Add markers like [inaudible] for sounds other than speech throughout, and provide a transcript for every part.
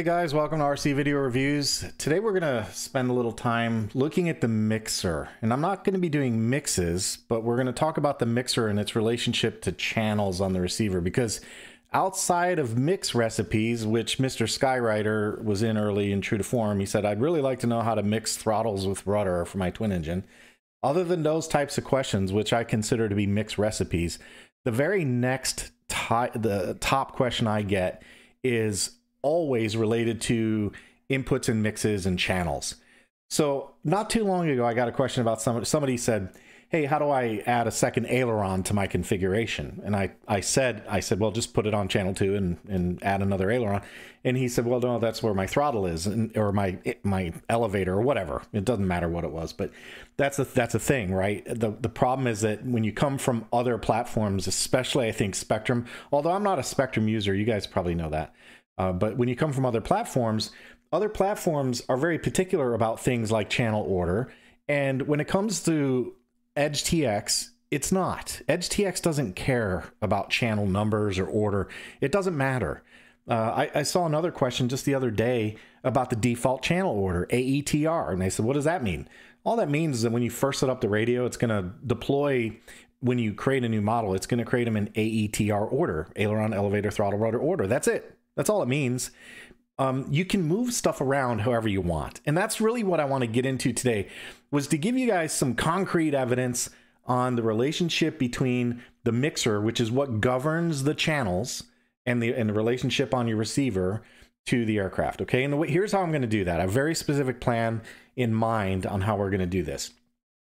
Hey guys, welcome to RC Video Reviews. Today we're to spend a little time looking at the mixer. And I'm not to be doing mixes, but we're to talk about the mixer and its relationship to channels on the receiver because outside of mix recipes, which Mr. Skywriter was in early and true to form, he said, I'd really like to know how to mix throttles with rudder for my twin engine. Other than those types of questions, which I consider to be mix recipes, the very next the top question I get is always related to inputs and mixes and channels. So not too long ago, I got a question about somebody, somebody said, hey, how do I add a second aileron to my configuration? And I, I said, I said, well, just put it on channel two and, and add another aileron. And he said, well, no, that's where my throttle is and, or my, my elevator or whatever. It doesn't matter what it was, but that's a, that's a thing, right? The, the problem is that when you come from other platforms, especially I think Spektrum, although I'm not a Spektrum user, you guys probably know that. Uh, but when you come from other platforms, other platforms are very particular about things like channel order. And when it comes to Edge TX, it's not. Edge TX doesn't care about channel numbers or order. It doesn't matter. Uh, I, I, saw another question just the other day about the default channel order, AETR. And they said, what does that mean? All that means is that when you first set up the radio, it's going to deploy, when you create a new model, it's going to create them in AETR order, aileron, elevator, throttle, rudder order. That's it. That's all it means. Um, you can move stuff around however you want. And that's really what I want to get into today was to give you guys some concrete evidence on the relationship between the mixer, which is what governs the channels and the, and the relationship on your receiver to the aircraft. Okay. And the way, here's how I'm going to do that. A very specific plan in mind on how we're going to do this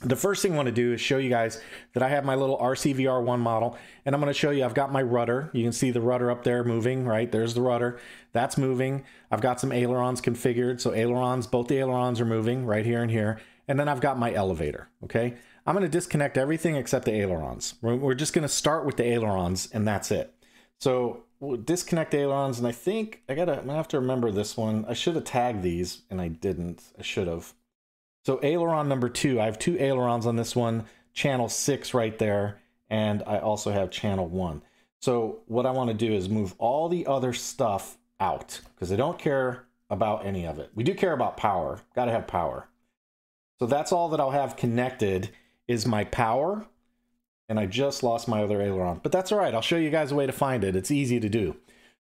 the first thing I want to do is show you guys that I have my little RCVR1 model and I'm going to show you I've got my rudder. You can see the rudder up there moving, right? There's the rudder. That's moving. I've got some ailerons configured. So ailerons, both the ailerons are moving right here and here. And then I've got my elevator, okay? I'm going to disconnect everything except the ailerons. We're just going to start with the ailerons and that's it. So we'll disconnect ailerons and I think I I'm gonna have to remember this one. I should have tagged these and I didn't. I should have. So aileron number two, I have two ailerons on this one, channel six right there, and I also have channel one. So what I want to do is move all the other stuff out because I don't care about any of it. We do care about power, got to have power. So that's all that I'll have connected is my power, and I just lost my other aileron, but that's all right. I'll show you guys a way to find it. It's easy to do.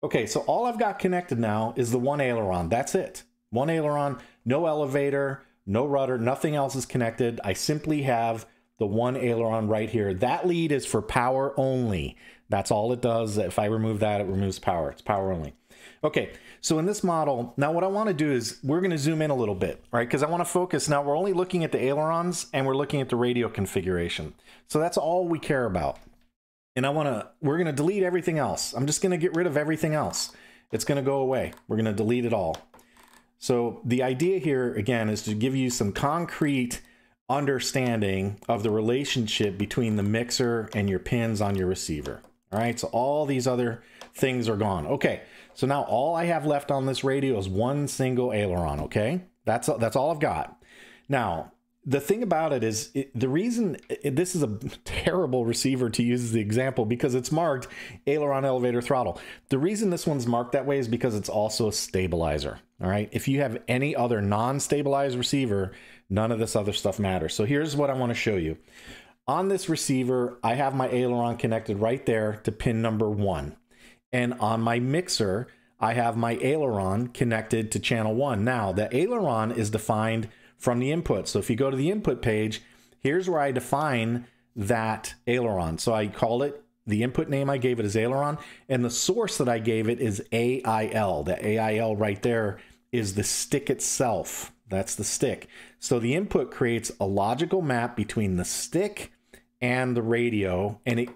Okay, so all I've got connected now is the one aileron. That's it. One aileron, no elevator, no rudder, nothing else is connected. I simply have the one aileron right here. That lead is for power only. That's all it does. If I remove that, it removes power. It's power only. Okay, so in this model, now what I want to do is we're going to zoom in a little bit, right? Because I want to focus. Now we're only looking at the ailerons and we're looking at the radio configuration. So that's all we care about. And I want to, we're going to delete everything else. I'm just going to get rid of everything else. It's going to go away. We're going to delete it all. So the idea here, again, is to give you some concrete understanding of the relationship between the mixer and your pins on your receiver. All right, so all these other things are gone. Okay, so now all I have left on this radio is one single aileron, okay? That's, that's all I've got. Now, the thing about it is it, the reason it, this is a terrible receiver to use as the example because it's marked aileron elevator throttle. The reason this one's marked that way is because it's also a stabilizer. All right. If you have any other non-stabilized receiver, none of this other stuff matters. So here's what I want to show you. On this receiver, I have my aileron connected right there to pin number one. And on my mixer, I have my aileron connected to channel one. Now, the aileron is defined from the input. So if you go to the input page, here's where I define that aileron. So I call it, the input name I gave it is aileron, and the source that I gave it is AIL. The AIL right there is the stick itself. That's the stick. So the input creates a logical map between the stick and the radio, and it,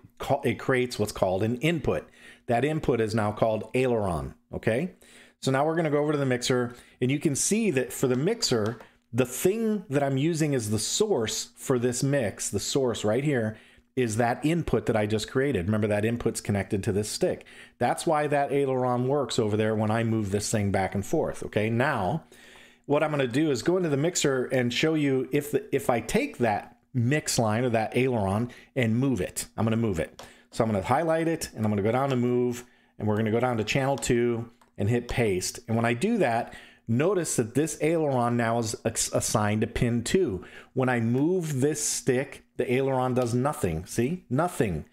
it creates what's called an input. That input is now called aileron, okay? So now we're gonna go over to the mixer, and you can see that for the mixer, the thing that I'm using as the source for this mix, the source right here, is that input that I just created. Remember that input's connected to this stick. That's why that aileron works over there when I move this thing back and forth. Okay, now what I'm gonna do is go into the mixer and show you if, the, if I take that mix line or that aileron and move it, I'm gonna move it. So I'm gonna highlight it and I'm gonna go down to move and we're gonna go down to channel two and hit paste. And when I do that, notice that this aileron now is assigned to pin 2. When I move this stick, the aileron does nothing. See? Nothing.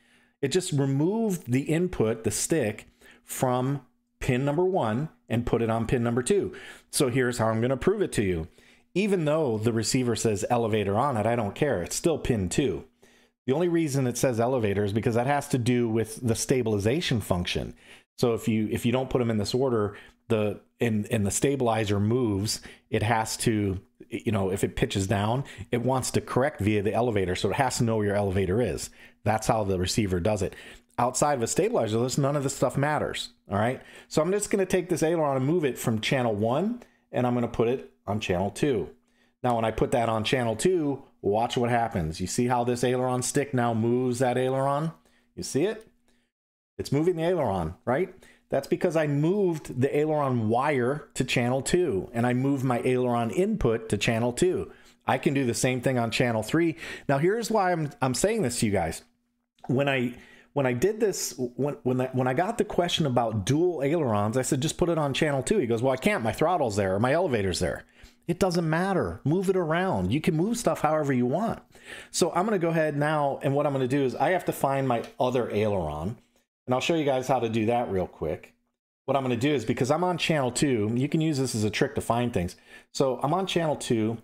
It just removed the input, the stick, from pin number 1 and put it on pin number 2. So here's how I'm going to prove it to you. Even though the receiver says elevator on it, I don't care. It's still pin 2. The only reason it says elevator is because that has to do with the stabilization function. So if you if you don't put them in this order, the and and the stabilizer moves, it has to you know if it pitches down, it wants to correct via the elevator, so it has to know where your elevator is. That's how the receiver does it. Outside of a stabilizer, this none of this stuff matters. All right, so I'm just going to take this aileron and move it from channel one, and I'm going to put it on channel two. Now, when I put that on channel two, watch what happens. You see how this aileron stick now moves that aileron? You see it? It's moving the aileron, right? That's because I moved the aileron wire to channel 2 and I moved my aileron input to channel 2. I can do the same thing on channel 3. Now here's why I'm I'm saying this to you guys. When I when I did this when when when I got the question about dual ailerons, I said just put it on channel 2. He goes, "Well, I can't. My throttle's there or my elevator's there." It doesn't matter. Move it around. You can move stuff however you want. So I'm going to go ahead now and what I'm going to do is I have to find my other aileron and I'll show you guys how to do that real quick. What I'm going to do is because I'm on channel 2, you can use this as a trick to find things. So I'm on channel 2.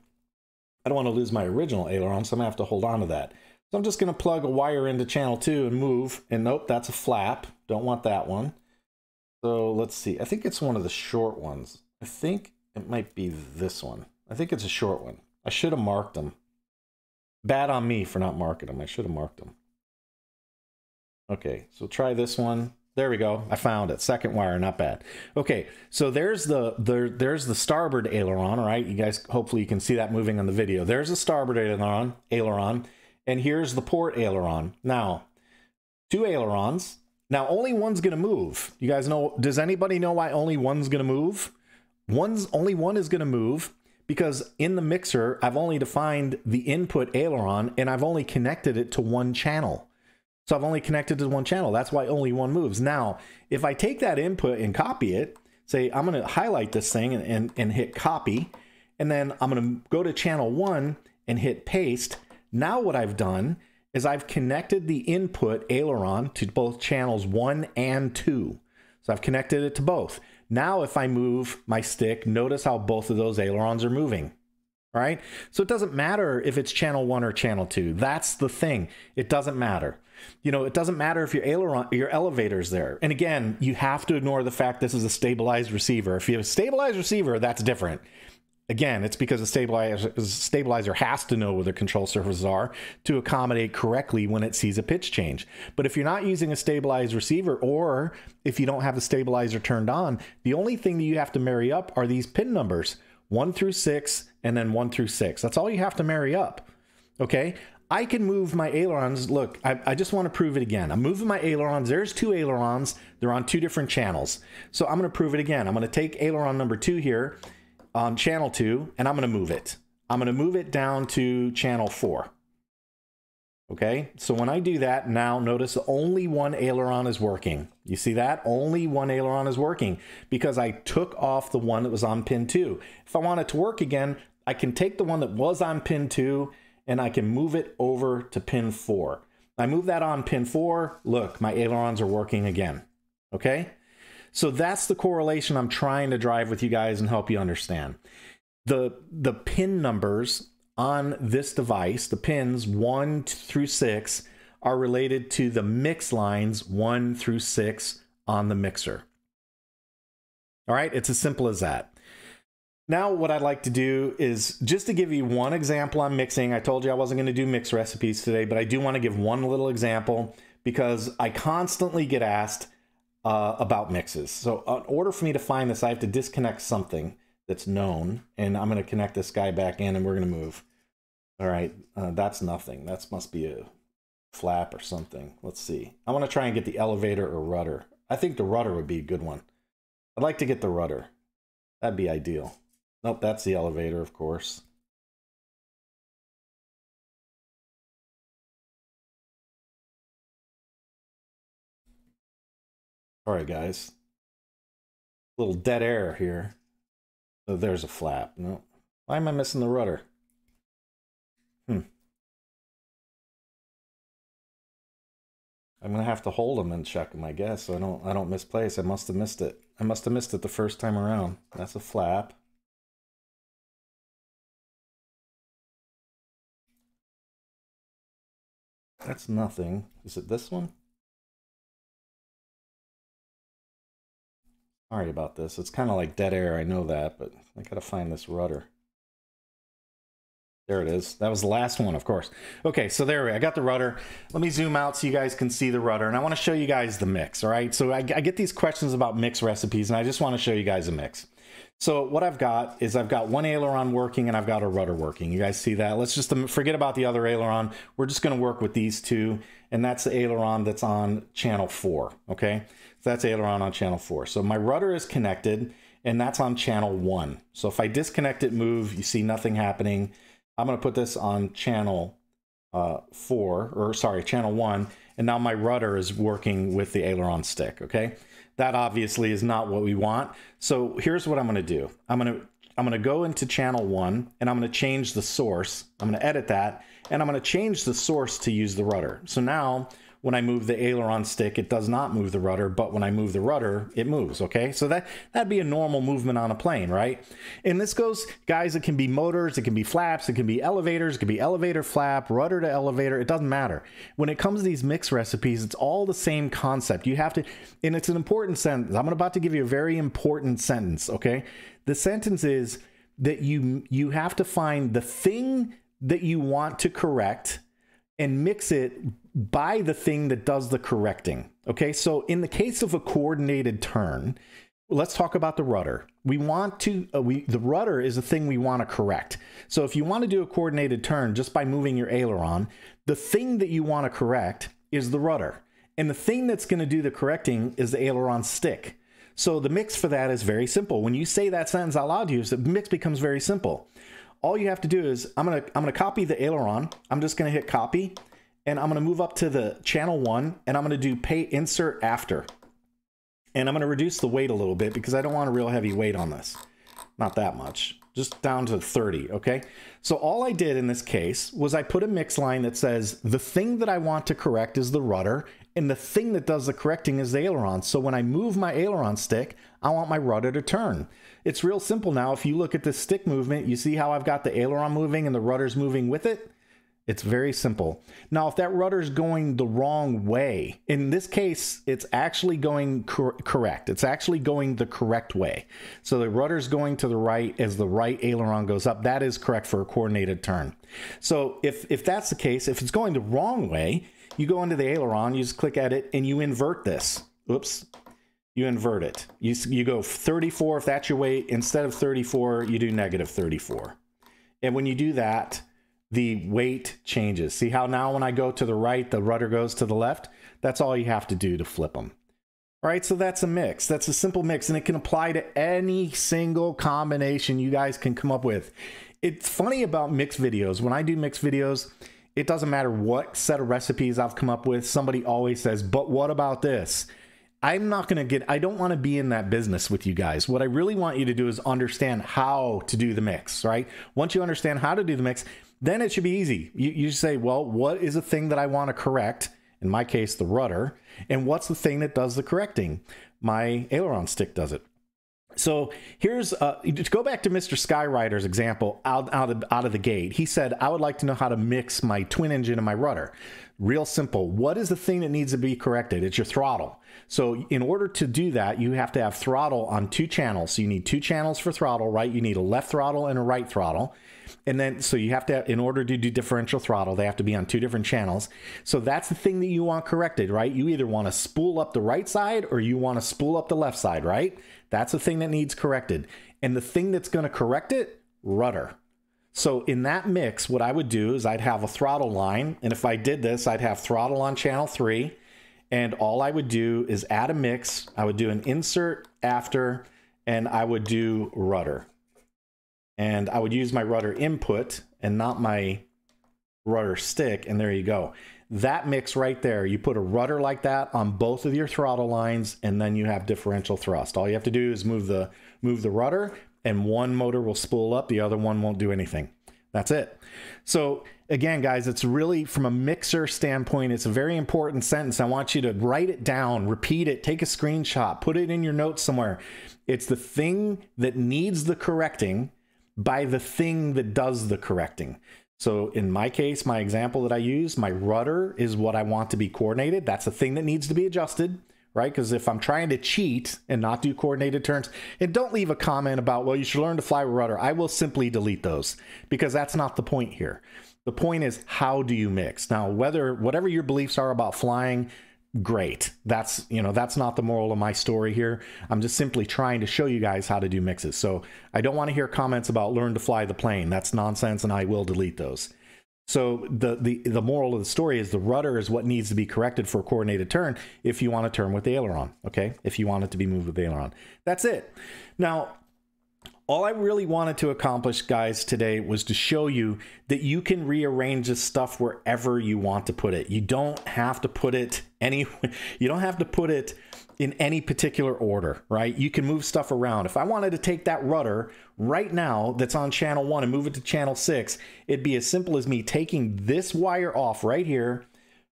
I don't want to lose my original aileron, so I'm going to have to hold on to that. So I'm just going to plug a wire into channel 2 and move. And nope, that's a flap. Don't want that one. So let's see. I think it's one of the short ones. I think it might be this one. I think it's a short one. I should have marked them. Bad on me for not marking them. I should have marked them. Okay, so try this one. There we go. I found it. Second wire, not bad. Okay, so there's the, the there's the starboard aileron, right? You guys, hopefully you can see that moving on the video. There's the starboard aileron, aileron, and here's the port aileron. Now, two ailerons. Now, only one's going to move. You guys know, does anybody know why only one's going to move? One's Only one is going to move because in the mixer, I've only defined the input aileron and I've only connected it to one channel. So I've only connected to one channel. That's why only one moves. Now, if I take that input and copy it, say I'm going to highlight this thing and, and, and hit copy, and then I'm going to go to channel one and hit paste. Now what I've done is I've connected the input aileron to both channels one and two. So I've connected it to both. Now if I move my stick, notice how both of those ailerons are moving right? So it doesn't matter if it's channel one or channel two. That's the thing. It doesn't matter. You know, it doesn't matter if your aileron, your elevator's there. And again, you have to ignore the fact this is a stabilized receiver. If you have a stabilized receiver, that's different. Again, it's because the stabilizer, stabilizer has to know where the control surfaces are to accommodate correctly when it sees a pitch change. But if you're not using a stabilized receiver or if you don't have the stabilizer turned on, the only thing that you have to marry up are these pin numbers, one through six and then one through six. That's all you have to marry up. Okay. I can move my ailerons. Look, I, I, just want to prove it again. I'm moving my ailerons. There's two ailerons. They're on two different channels. So I'm going to prove it again. I'm going to take aileron number two here on channel two, and I'm going to move it. I'm going to move it down to channel four. Okay, so when I do that, now notice only one aileron is working. You see that? Only one aileron is working because I took off the one that was on pin two. If I want it to work again, I can take the one that was on pin two and I can move it over to pin four. I move that on pin four. Look, my ailerons are working again. Okay. So that's the correlation I'm trying to drive with you guys and help you understand. The, the pin numbers on this device, the pins one through six, are related to the mix lines one through six on the mixer. All right, it's as simple as that. Now, what I'd like to do is just to give you one example on mixing. I told you I wasn't going to do mix recipes today, but I do want to give one little example because I constantly get asked uh, about mixes. So, in order for me to find this, I have to disconnect something that's known, and I'm going to connect this guy back in, and we're going to move. All right, uh, that's nothing. That must be a flap or something. Let's see. I want to try and get the elevator or rudder. I think the rudder would be a good one. I'd like to get the rudder. That'd be ideal. Nope, that's the elevator, of course. All right, guys. little dead air here. So there's a flap. No. Why am I missing the rudder? Hmm. I'm gonna have to hold them and check them, I guess. So I don't I don't misplace. I must have missed it. I must have missed it the first time around. That's a flap. That's nothing. Is it this one? Sorry about this. It's kind of like dead air, I know that, but I gotta find this rudder. There it is. That was the last one, of course. Okay, so there we I got the rudder. Let me zoom out so you guys can see the rudder. And I want to show you guys the mix, all right? So I, I get these questions about mix recipes, and I just want to show you guys a mix. So what I've got is I've got one aileron working and I've got a rudder working. You guys see that? Let's just um, forget about the other aileron. We're just going to work with these two, and that's the aileron that's on channel 4, okay? So that's aileron on channel 4. So my rudder is connected, and that's on channel 1. So if I disconnect it, move, you see nothing happening. I'm going to put this on channel uh, 4, or sorry, channel 1, and now my rudder is working with the aileron stick, okay? That obviously is not what we want. So here's what I'm going to do. I'm going to I'm to go into channel 1 and I'm going to change the source. I'm going to edit that and I'm going to change the source to use the rudder. So now when I move the aileron stick, it does not move the rudder, but when I move the rudder, it moves, okay? So that, that'd be a normal movement on a plane, right? And this goes, guys, it can be motors, it can be flaps, it can be elevators, it can be elevator flap, rudder to elevator, it doesn't matter. When it comes to these mix recipes, it's all the same concept. You have to, and it's an important sentence. I'm about to give you a very important sentence, okay? The sentence is that you you have to find the thing that you want to correct and mix it by the thing that does the correcting. Okay, so in the case of a coordinated turn, let's talk about the rudder. We want to, uh, we the rudder is the thing we want to correct. So if you want to do a coordinated turn just by moving your aileron, the thing that you want to correct is the rudder. And the thing that's going to do the correcting is the aileron stick. So the mix for that is very simple. When you say that sentence out loud to you, the mix becomes very simple. All you have to do is I'm gonna I'm gonna copy the aileron. I'm just gonna hit copy and I'm going to move up to the channel one and I'm going to do pay insert after. And I'm going to reduce the weight a little bit because I don't want a real heavy weight on this. Not that much, just down to 30, okay? So all I did in this case was I put a mix line that says the thing that I want to correct is the rudder and the thing that does the correcting is the aileron. So when I move my aileron stick, I want my rudder to turn. It's real simple now. If you look at the stick movement, you see how I've got the aileron moving and the rudder's moving with it? It's very simple. Now, if that rudder's going the wrong way, in this case, it's actually going cor correct. It's actually going the correct way. So the rudder's going to the right as the right aileron goes up. That is correct for a coordinated turn. So if, if that's the case, if it's going the wrong way, you go into the aileron, you just click edit, and you invert this. Oops. You invert it. You, you go 34 if that's your weight. Instead of 34, you do negative 34. And when you do that, the weight changes. See how now when I go to the right, the rudder goes to the left? That's all you have to do to flip them. All right, so that's a mix. That's a simple mix, and it can apply to any single combination you guys can come up with. It's funny about mix videos. When I do mix videos, it doesn't matter what set of recipes I've come up with. Somebody always says, but what about this? I'm not going to get, I don't want to be in that business with you guys. What I really want you to do is understand how to do the mix, right? Once you understand how to do the mix, then it should be easy. You, you say, well, what is a thing that I want to correct? In my case, the rudder. And what's the thing that does the correcting? My aileron stick does it. So here's uh, to go back to Mr. Skyrider's example out, out, of, out of the gate. He said, I would like to know how to mix my twin engine and my rudder. Real simple. What is the thing that needs to be corrected? It's your throttle. So in order to do that, you have to have throttle on two channels. So you need two channels for throttle, right? You need a left throttle and a right throttle. And then, so you have to, in order to do differential throttle, they have to be on two different channels. So that's the thing that you want corrected, right? You either want to spool up the right side or you want to spool up the left side, right? That's the thing that needs corrected. And the thing that's going to correct it, rudder. So in that mix, what I would do is I'd have a throttle line. And if I did this, I'd have throttle on channel three. And all I would do is add a mix. I would do an insert after, and I would do rudder and I would use my rudder input and not my rudder stick, and there you go. That mix right there, you put a rudder like that on both of your throttle lines, and then you have differential thrust. All you have to do is move the move the rudder, and one motor will spool up, the other one won't do anything. That's it. So again, guys, it's really from a mixer standpoint, it's a very important sentence. I want you to write it down, repeat it, take a screenshot, put it in your notes somewhere. It's the thing that needs the correcting by the thing that does the correcting. So in my case, my example that I use, my rudder is what I want to be coordinated. That's the thing that needs to be adjusted, right? Because if I'm trying to cheat and not do coordinated turns, and don't leave a comment about, well, you should learn to fly with rudder. I will simply delete those because that's not the point here. The point is, how do you mix? Now, whether whatever your beliefs are about flying, great. That's, you know, that's not the moral of my story here. I'm just simply trying to show you guys how to do mixes. So I don't want to hear comments about learn to fly the plane. That's nonsense and I will delete those. So the, the, the moral of the story is the rudder is what needs to be corrected for a coordinated turn if you want to turn with the aileron, okay? If you want it to be moved with the aileron. That's it. Now, all I really wanted to accomplish, guys, today was to show you that you can rearrange this stuff wherever you want to put it. You don't have to put it any, [laughs] you don't have to put it in any particular order, right? You can move stuff around. If I wanted to take that rudder right now that's on channel one and move it to channel six, it'd be as simple as me taking this wire off right here,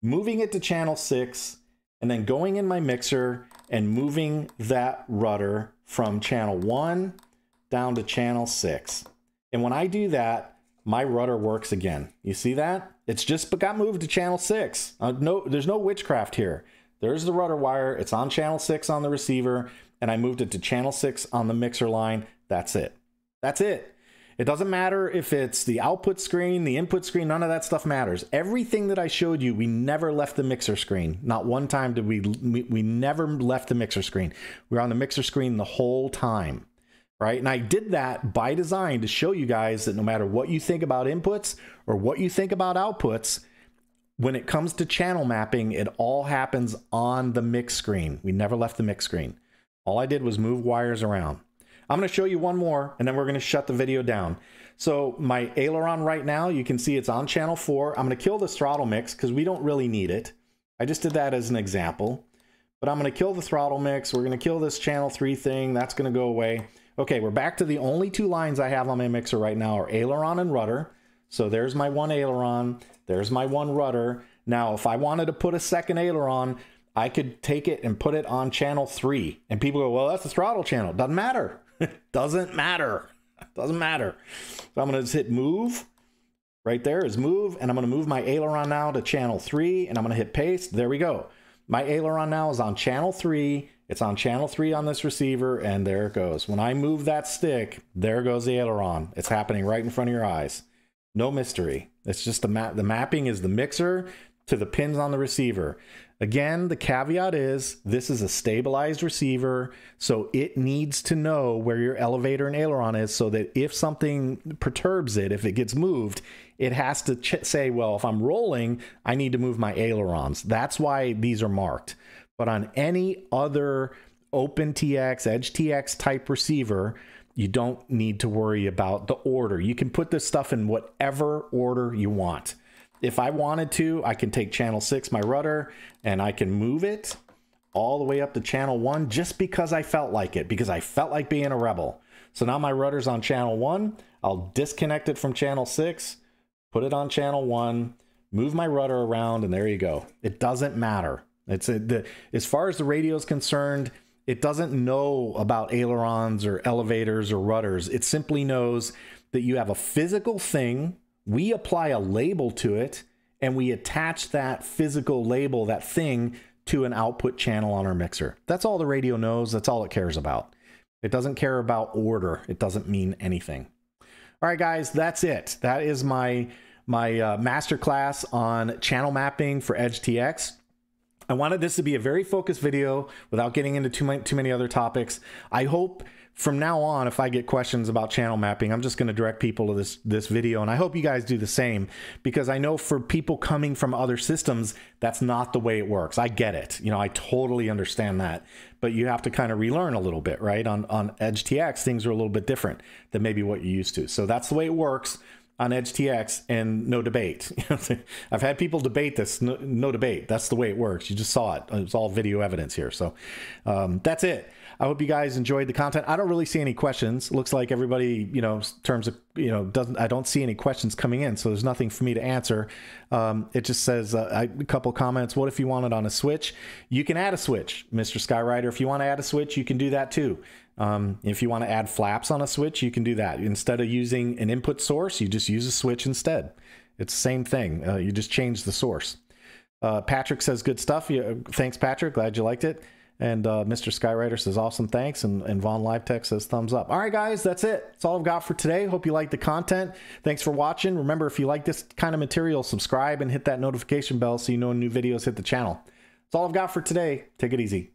moving it to channel six, and then going in my mixer and moving that rudder from channel one down to channel six. And when I do that, my rudder works again. You see that? It's just but got moved to channel six. Uh, no, there's no witchcraft here. There's the rudder wire. It's on channel six on the receiver, and I moved it to channel six on the mixer line. That's it. That's it. It doesn't matter if it's the output screen, the input screen, none of that stuff matters. Everything that I showed you, we never left the mixer screen. Not one time did we, we, we never left the mixer screen. We were on the mixer screen the whole time right? And I did that by design to show you guys that no matter what you think about inputs or what you think about outputs, when it comes to channel mapping, it all happens on the mix screen. We never left the mix screen. All I did was move wires around. I'm going to show you one more and then we're going to shut the video down. So my aileron right now, you can see it's on channel 4. I'm going to kill this throttle mix because we don't really need it. I just did that as an example. But I'm going to kill the throttle mix. We're going to kill this channel 3 thing. That's going to go away. Okay, we're back to the only two lines I have on my mixer right now are aileron and rudder. So there's my one aileron, there's my one rudder. Now, if I wanted to put a second aileron, I could take it and put it on channel three. And people go, well, that's a throttle channel. Doesn't matter. [laughs] Doesn't matter. [laughs] Doesn't matter. So I'm going to just hit move. Right there is move. And I'm going to move my aileron now to channel three. And I'm going to hit paste. There we go. My aileron now is on channel three. It's on channel three on this receiver, and there it goes. When I move that stick, there goes the aileron. It's happening right in front of your eyes. No mystery. It's just the. The mapping is the mixer to the pins on the receiver. Again, the caveat is this is a stabilized receiver, so it needs to know where your elevator and aileron is so that if something perturbs it, if it gets moved, it has to say, well, if I'm rolling, I need to move my ailerons. That's why these are marked. But on any other OpenTX, EdgeTX type receiver, you don't need to worry about the order. You can put this stuff in whatever order you want. If I wanted to, I can take channel 6, my rudder, and I can move it all the way up to channel 1 just because I felt like it, because I felt like being a rebel. So now my rudder's on channel 1. I'll disconnect it from channel 6, put it on channel 1, move my rudder around, and there you go. It doesn't matter. It's a, the as far as the radio is concerned, it doesn't know about ailerons or elevators or rudders. It simply knows that you have a physical thing. We apply a label to it and we attach that physical label, that thing, to an output channel on our mixer. That's all the radio knows. That's all it cares about. It doesn't care about order. It doesn't mean anything. All right, guys, that's it. That is my my uh, master class on channel mapping for Edge TX. I wanted this to be a very focused video without getting into too many, too many other topics. I hope from now on, if I get questions about channel mapping, I'm just going to direct people to this this video, and I hope you guys do the same because I know for people coming from other systems, that's not the way it works. I get it, you know, I totally understand that, but you have to kind of relearn a little bit, right? On on Edge TX, things are a little bit different than maybe what you're used to. So that's the way it works. On Edge TX and no debate. [laughs] I've had people debate this, no, no, debate. That's the way it works. You just saw it. It's all video evidence here. So um, that's it. I hope you guys enjoyed the content. I don't really see any questions. Looks like everybody, you know, terms of, you know, doesn't, I don't see any questions coming in. So there's nothing for me to answer. Um, it just says uh, a couple comments. What if you want it on a switch? You can add a switch, Mr. Skyrider. If you want to add a switch, you can do that too. Um, if you want to add flaps on a switch, you can do that. Instead of using an input source, you just use a switch instead. It's the same thing. Uh, you just change the source. Uh, Patrick says good stuff. Yeah, thanks, Patrick. Glad you liked it. And uh, Mr. Skywriter says awesome, thanks. And, and Vaughn Live Tech says thumbs up. All right, guys, that's it. That's all I've got for today. Hope you like the content. Thanks for watching. Remember, if you like this kind of material, subscribe and hit that notification bell so you know when new videos hit the channel. That's all I've got for today. Take it easy.